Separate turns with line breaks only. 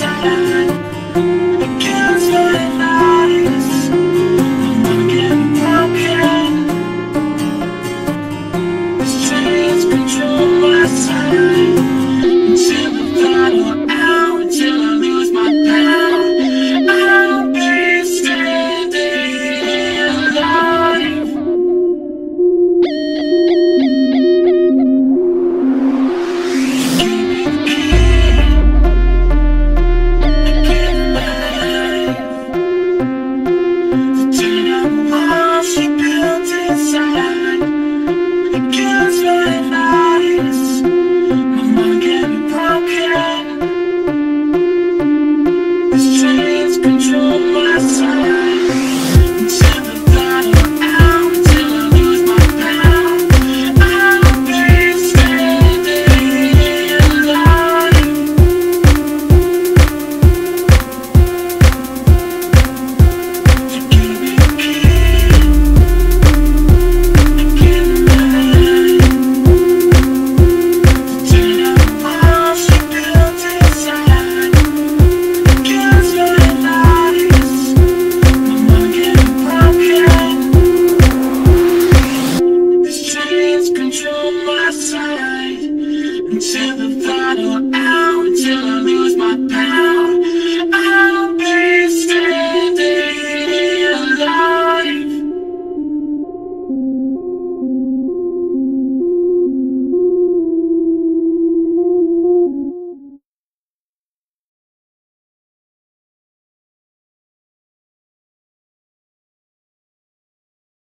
Yes. night until the final